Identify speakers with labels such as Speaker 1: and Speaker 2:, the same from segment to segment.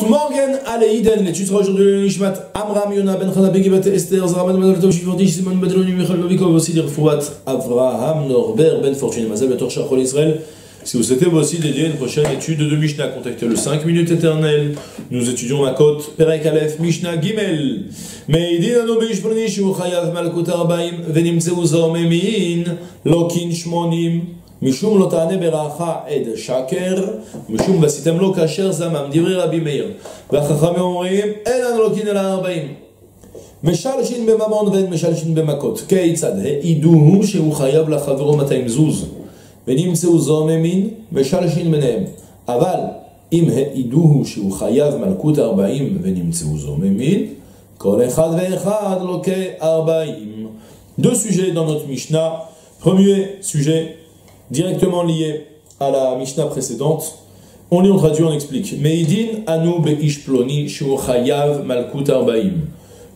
Speaker 1: Good morning, Aleiden. L'étude sera aujourd'hui le Nishmat Amram Yona Ben Chana Begibat Esther Zraman Mazal Tov Shivordi Simon Badroni Michal Novikov aussi dire Fouat Avraham Norbert Ben Fortune Mazal Betor Shachol Israël. Si vous souhaitez vous aussi dédier une prochaine étude de Mishnah, contactez le 5 minutes éternelles. Nous étudions la côte Perek Aleph Mishnah Gimel. Meidin anu beishproni shu chayav malkut arbaim ונמצאו זוממים לוקין שמונים משום לא תענה ברעך עד שקר, משום ועשיתם לו כאשר זמם, דברי רבי מאיר. והחכמים אומרים, אין לנו לוקין אלא ארבעים. משלשין בממון ואין משלשין במכות. כיצד? העידוהו שהוא חייב לחברו 200 זוז. ונמצאו זוממין, משלשין ביניהם. אבל אם העידוהו שהוא חייב מלכות ארבעים ונמצאו זוממין, כל אחד ואחד לוקה ארבעים. Deux sujets dans notre Mishnah. Premier sujet, directement lié à la Mishnah précédente. On lit, on traduit, on explique. Meidin anu chayav malkut arbaim.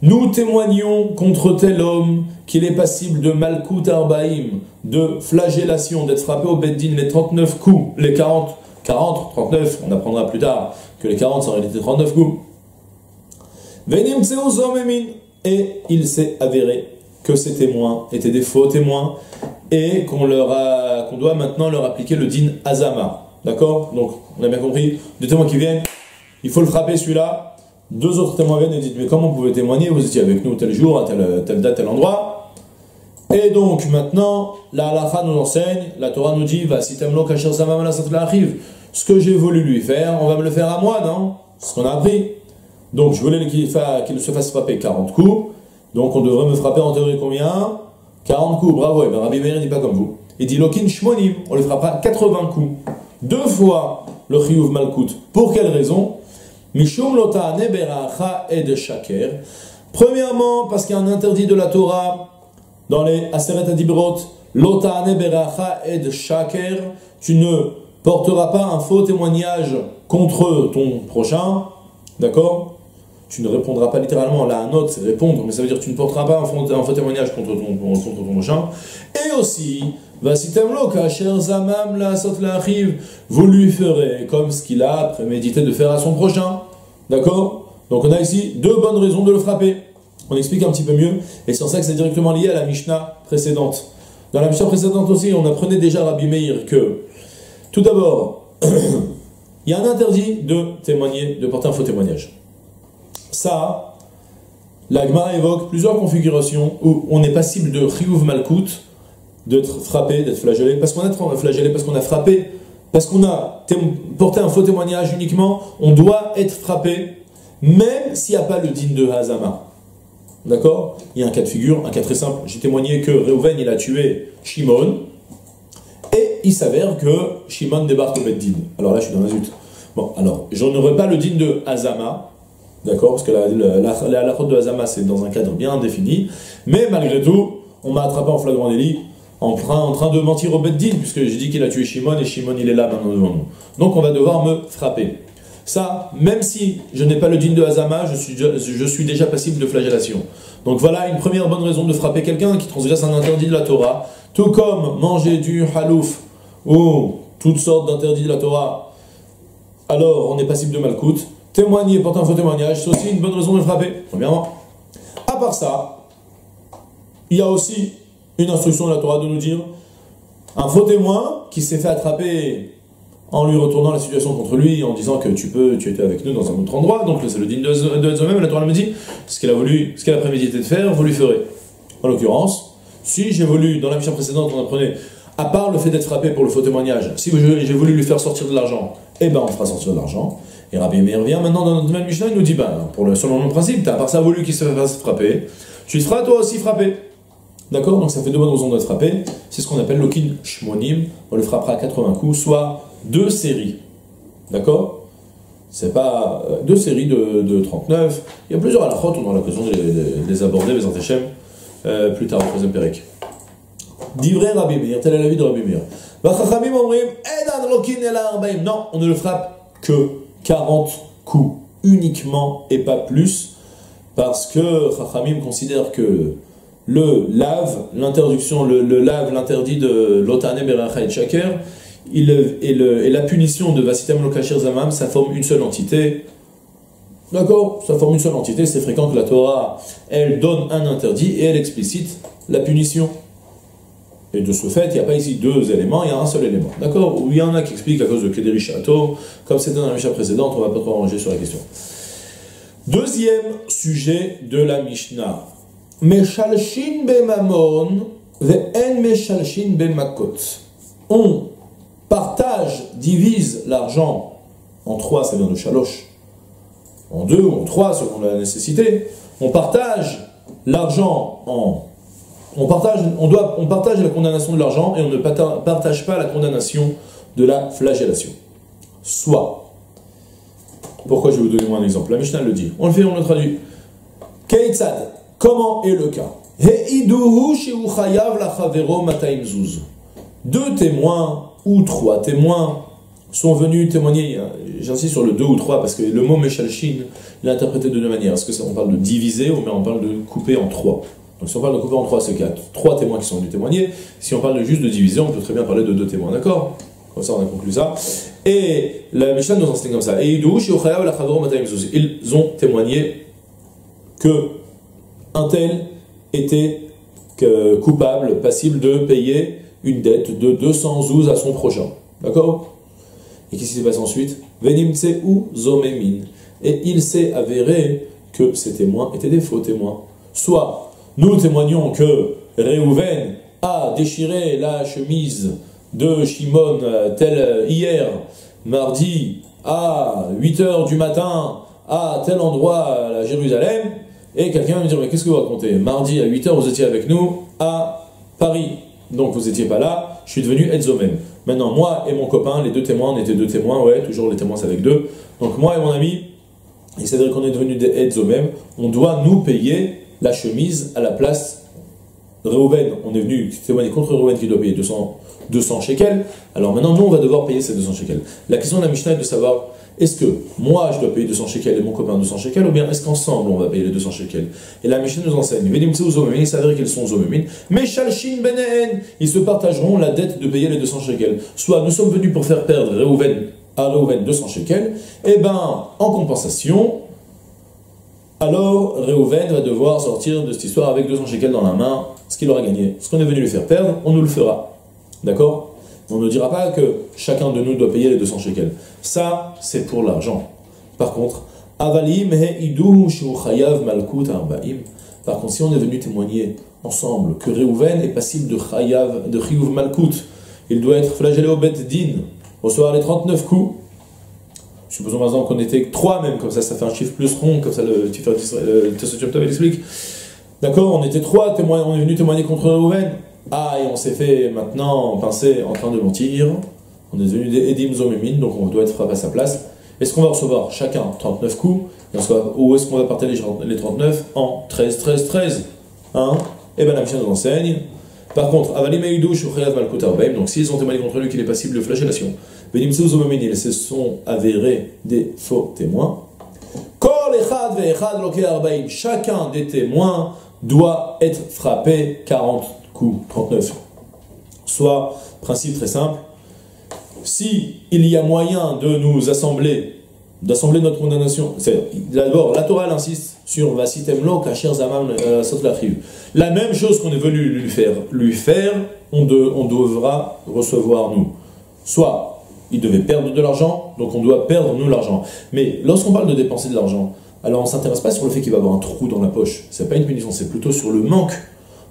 Speaker 1: Nous témoignons contre tel homme qu'il est passible de malkut arbaim, de flagellation, d'être frappé au beddin les 39 coups, les 40, 40, 39, on apprendra plus tard que les 40 sont en réalité 39 coups. Venim et il s'est avéré que ces témoins étaient des faux témoins et qu'on doit maintenant leur appliquer le din azama. D'accord? Donc, on a bien compris, deux témoins qui viennent, il faut le frapper celui-là, deux autres témoins viennent et disent, mais comment vous pouvez témoigner? Vous étiez avec nous tel jour, à telle, date, tel endroit. Et donc, maintenant, la halacha nous enseigne, la Torah nous dit, va si arrive. Ce que j'ai voulu lui faire, on va me le faire à moi, non? C'est ce qu'on a appris. Donc, je voulais qu'il se fasse frapper 40 coups. Donc, on devrait me frapper en théorie combien? 40 coups, bravo. Et bien Rabbi Meir dit pas comme vous. Il dit Lokin Shmonim, on le frappera 80 coups. Deux fois le Chiyuv Malkut. Pour quelle raison? Mishum Lota Neberacha et Shaker. Premièrement, parce qu'il y a un interdit de la Torah dans les Aseret Adibrot. Lota Neberacha et Shaker. Tu ne porteras pas un faux témoignage contre ton prochain. D'accord? Tu ne répondras pas littéralement là, un autre, c'est répondre, mais ça veut dire que tu ne porteras pas un faux, témoignage contre ton, prochain. Et aussi, la vous lui ferez comme ce qu'il a prémédité de faire à son prochain. D'accord? Donc on a ici deux bonnes raisons de le frapper. On explique un petit peu mieux, et c'est en ça que c'est directement lié à la Mishnah précédente. Dans la Mishnah précédente aussi, on apprenait déjà Rabbi Meir que, tout d'abord, il y a un interdit de témoigner, de porter un faux témoignage. Ça, la Gemara évoque plusieurs configurations où on est passible de Riyuv Malkut, d'être frappé, d'être flagellé, parce qu'on a flagellé, parce qu'on a frappé, parce qu'on a porté un faux témoignage uniquement, on doit être frappé, même s'il n'y a pas le digne de Hazama. D'accord? Il y a un cas de figure, un cas très simple. J'ai témoigné que Reuven, il a tué Shimon, et il s'avère que Shimon débarque au Beddin. Alors là, je suis dans la zut. Bon, alors, j'en aurais pas le digne de Hazama, D'accord Parce que la, la, la, de Hazama, c'est dans un cadre bien défini. Mais malgré tout, on m'a attrapé en flagrant délit, en train, en train de mentir au Beddin, puisque j'ai dit qu'il a tué Shimon et Shimon il est là maintenant devant nous. Donc on va devoir me frapper. Ça, même si je n'ai pas le din de Hazama, je suis, je suis déjà passible de flagellation. Donc voilà une première bonne raison de frapper quelqu'un qui transgresse un interdit de la Torah. Tout comme manger du halouf ou toutes sortes d'interdits de la Torah, alors on est passible de malcoute témoigner, porter un faux témoignage, c'est aussi une bonne raison de frapper, premièrement. À part ça, il y a aussi une instruction de la Torah de nous dire un faux témoin qui s'est fait attraper en lui retournant la situation contre lui, en disant que tu peux, tu étais avec nous dans un autre endroit, donc c'est le digne de même, la Torah me dit, ce qu'elle a voulu, ce qu'elle a prémédité de faire, vous lui ferez. En l'occurrence, si j'ai voulu, dans la mission précédente, on apprenait, à part le fait d'être frappé pour le faux témoignage, si j'ai voulu lui faire sortir de l'argent, eh ben on fera sortir de l'argent. Et Rabbi Meir revient maintenant dans notre même Mishnah, il nous dit, ben, pour le, selon le principe, tu as part ça voulu qu'il se fasse frapper, tu te feras toi aussi frapper. D'accord? Donc ça fait deux bonnes raisons d'être frappé. C'est ce qu'on appelle l'okin shmonim. On le frappera à 80 coups, soit deux séries. D'accord? C'est pas euh, deux séries de, de, 39. Il y a plusieurs à la on aura l'occasion de, les aborder, les antechem, euh, plus tard au troisième pérec. Divrei Rabbi Meir, tel est l'avis de Rabbi Meir. Non, on ne le frappe que 40 coups uniquement et pas plus, parce que Chachamim considère que le lave, l'interdiction, le, lave, l'interdit de l'otane beracha et shaker, et, le, et, la punition de vasitam lokashir zamam, ça forme une seule entité. D'accord? Ça forme une seule entité, c'est fréquent que la Torah, elle donne un interdit et elle explicite la punition. Et de ce fait, il n'y a pas ici deux éléments, il y a un seul élément. D'accord Ou il y en a qui expliquent à cause de Kederi Chateau, comme c'était dans la Mishnah précédente, on ne va pas trop ranger sur la question. Deuxième sujet de la Mishnah. Meshalshin bemamon ve'en meshalshin bemakot. On partage, divise l'argent en trois, ça vient de shalosh, en deux ou en trois selon la nécessité. On partage l'argent en on partage, la condamnation de l'argent et on ne partage pas la condamnation de la flagellation. Soit, pourquoi je vais vous donner un exemple? La Mishnah le dit, on le fait, on le traduit. Keitzad, comment est le cas? Deux témoins ou trois témoins sont venus témoigner, j'insiste sur le deux ou trois parce que le mot Meshalshin, il interprété de deux manières. Est-ce que on parle de diviser ou bien on parle de couper en trois? Donc si on parle de couper en trois, c'est qu'il y a trois témoins qui sont venus témoigner. Si on parle juste de diviser, on peut très bien parler de deux témoins, d'accord? Comme ça, on a conclu ça. Et la Mishnah nous enseigne comme ça. Et ils ont témoigné que un tel était coupable, passible de payer une dette de 200 zouz à son prochain. D'accord? Et qu'est-ce qui s'est passé ensuite? Ou zomemin. Et il s'est avéré que ces témoins étaient des faux témoins. Soit nous témoignons que Réhouven a déchiré la chemise de Shimon euh, tel hier, mardi, à 8h du matin, à tel endroit à Jérusalem, et quelqu'un va me dire, mais qu'est-ce que vous racontez? Mardi à 8h, vous étiez avec nous à Paris. Donc vous n'étiez pas là, je suis devenu Edzomem. Maintenant, moi et mon copain, les deux témoins, on était deux témoins, ouais, toujours les témoins c'est avec deux. Donc moi et mon ami, il s'est qu'on est devenu des Edzomem, on doit nous payer la chemise à la place Reuven. On est venu témoigner contre Reuven qui doit payer 200, 200 shekels. Alors maintenant, nous, on va devoir payer ces 200 shekels. La question de la Mishnah est de savoir est-ce que moi je dois payer 200 shekels et mon copain 200 shekels ou bien est-ce qu'ensemble on va payer les 200 shekels? Et la Mishnah nous enseigne il s'avère qu'ils sont zomemin, mais shalshin benen, ils se partageront la dette de payer les 200 shekels. Soit nous sommes venus pour faire perdre Reuven à Reuven 200 shekels, et ben en compensation, alors Réhouven va devoir sortir de cette histoire avec 200 shekels dans la main, ce qu'il aura gagné. Ce qu'on est venu lui faire perdre, on nous le fera. D'accord? On ne dira pas que chacun de nous doit payer les 200 shekels. Ça, c'est pour l'argent. Par contre, Avalim malkut. Par contre, si on est venu témoigner ensemble que Réhouven est passible de chayav, de malkut, il doit être flagellé au bet din, recevoir les 39 coups, Supposons par exemple qu'on était trois même, comme ça, ça fait un chiffre plus rond, comme ça le Tessot explique. D'accord On était trois, témoins, on est venu témoigner contre Reuven. Ah, et on s'est fait maintenant pincer en train de mentir. On est devenu des Edim Zomémin, donc on doit être frappé à sa place. Est-ce qu'on va recevoir chacun 39 coups? Ou est-ce qu'on va partager les 39 en 13, 13, 13 hein? Et bien la mission nous enseigne. Par contre, donc s'ils ont témoigné contre lui qu'il est passible de flagellation, ils se sont avérés des faux témoins. Chacun des témoins doit être frappé 40 coups, 39. Soit, principe très simple, si y a moyen de nous assembler, d'assembler notre condamnation, d'abord, la Torah insiste sur Vasitemlo, Kacher Zaman, La même chose qu'on est venu lui faire, lui faire on, on devra recevoir nous. Soit il devait perdre de l'argent, donc on doit perdre nous l'argent. Mais lorsqu'on parle de dépenser de l'argent, alors on ne s'intéresse pas sur le fait qu'il va avoir un trou dans la poche. C'est pas une punition, c'est plutôt sur le manque.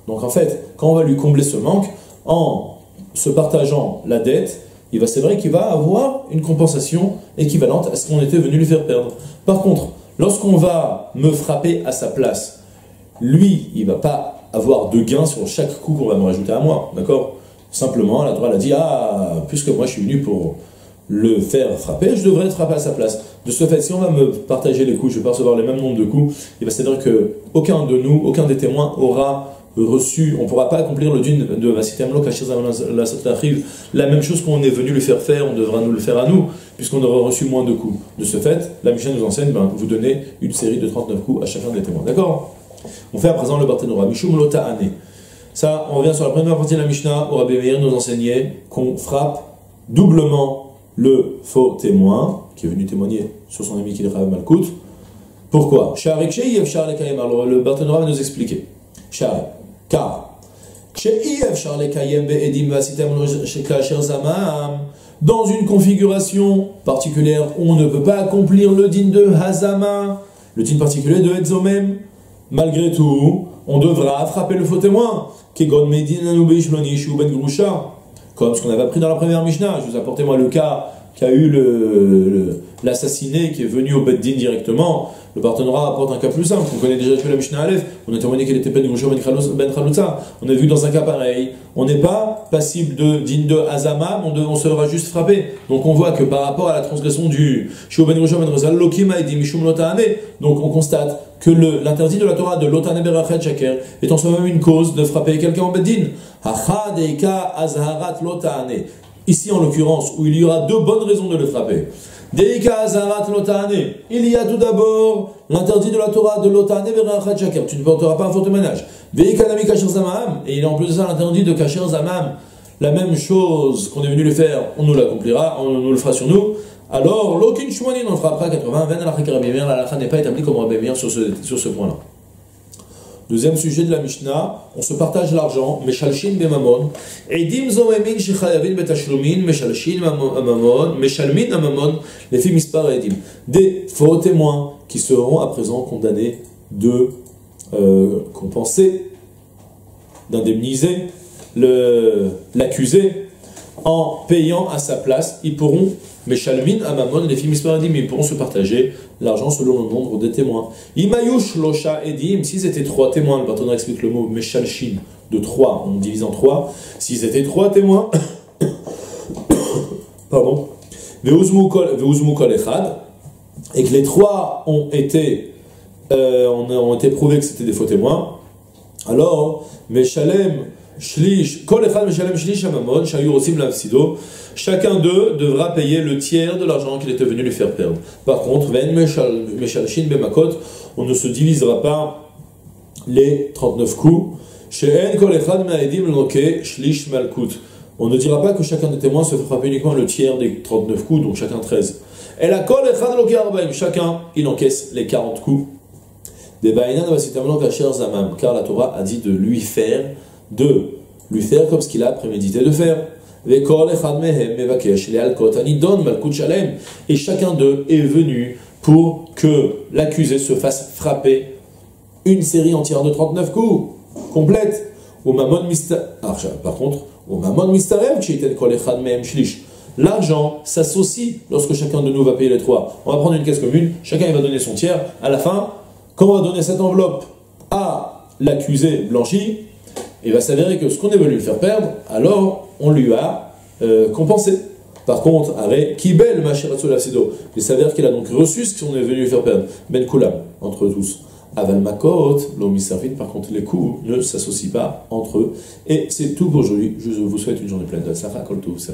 Speaker 1: Donc en fait, quand on va lui combler ce manque, en se partageant la dette, va c'est vrai qu'il va avoir une compensation équivalente à ce qu'on était venu lui faire perdre. Par contre, lorsqu'on va me frapper à sa place, lui, il va pas avoir de gain sur chaque coup qu'on va me rajouter à moi, d'accord? Simplement, la Torah a dit Ah, puisque moi je suis venu pour le faire frapper, je devrais être frappé à sa place. De ce fait, si on va me partager les coups, je vais pas recevoir le même nombre de coups, il va c'est-à-dire que aucun de nous, aucun des témoins aura reçu, on ne pourra pas accomplir le dune de la même chose qu'on est venu lui faire faire, on devra nous le faire à nous, puisqu'on aura reçu moins de coups. De ce fait, la Mishnah nous enseigne, ben, vous donnez une série de 39 coups à chacun des témoins. D'accord? On fait à présent le Barthénora. Mishum Lota Ane. Ça, on revient sur la première partie de la Mishnah, où Rabbi Meir nous enseignait qu'on frappe doublement le faux témoin, qui est venu témoigner sur son ami qui est Malkout, Pourquoi? Le Barthénora va nous expliquer. Car, dans une configuration particulière, on ne peut pas accomplir le din de Hazama, le din particulier de Edzomem. Malgré tout, on devra frapper le faux témoin. Ben Comme ce qu'on avait appris dans la première Mishnah. Je vous apportais moi le cas qui a eu l'assassiné qui est venu au Beddin directement. Le partenariat apporte un cas plus simple. On connaît déjà que la Mishnah Aleph. On a témoigné qu'elle était Ben Groucha Ben, ben. On a vu dans un cas pareil. On n'est pas passible de din de Azama, on, on sera juste frappé. Donc on voit que par rapport à la transgression du Shio Ben Ben Rozal, Lokima et Mishum Lotane, donc on constate que l'interdit de la Torah de Lotane Berachet Shaker est en soi-même une cause de frapper quelqu'un en Beddin. Hachadeika Azharat. Ici en l'occurrence, où il y aura deux bonnes raisons de le frapper. Il y a tout d'abord l'interdit de la Torah de l'otane Tu ne porteras pas un faute de ménage. Et il a en plus de ça l'interdit de kacher zamam. La même chose qu'on est venu le faire, on nous l'accomplira, on nous le fera sur nous. Alors, l'aucune chouani, on après 80, 20 la la n'est pas établie comme Rabbi sur ce, sur ce point-là. Deuxième sujet de la Mishnah, on se partage l'argent, Meshalshin bemamon, Edim zomemin shechayavin betashlumin, Meshalshin mamon, Meshalmin amamon, les filles mispar Edim. Des faux témoins qui seront à présent condamnés de euh, compenser, d'indemniser l'accusé en payant à sa place. Ils pourront mais Amamon, les Misparadim, ils pourront se partager l'argent selon le nombre des témoins. Imayush, Losha, Edim, s'ils étaient trois témoins, le partenaire explique le mot Meshalshin, de trois, on divise en trois. S'ils étaient trois témoins, pardon, Veuzmukol Echad, et que les trois ont été, euh, ont été prouvés que c'était des faux témoins, alors, Meshalem, Chacun d'eux devra payer le tiers de l'argent qu'il était venu lui faire perdre. Par contre, on ne se divisera pas les 39 coups. On ne dira pas que chacun des témoins se fera uniquement le tiers des 39 coups, donc chacun 13. Et la chacun, il encaisse les 40 coups. Car la Torah a dit de lui faire, de lui faire comme ce qu'il a prémédité de faire. Et chacun d'eux est venu pour que l'accusé se fasse frapper une série entière de 39 coups, complète. Par contre, L'argent s'associe lorsque chacun de nous va payer les trois. On va prendre une caisse commune, chacun va donner son tiers. À la fin, quand on va donner cette enveloppe à l'accusé blanchi, il va s'avérer que ce qu'on est venu lui faire perdre, alors on lui a euh, compensé. Par contre, Aré, Kibel Machiratzolasido, il s'avère qu'il a donc reçu ce qu'on est venu lui faire perdre. Ben Kulam, entre tous. Aval Makot, l'homisarvin, par contre, les coups ne s'associent pas entre eux. Et c'est tout pour aujourd'hui. Je vous souhaite une journée pleine de Sarah Koltou, c'est.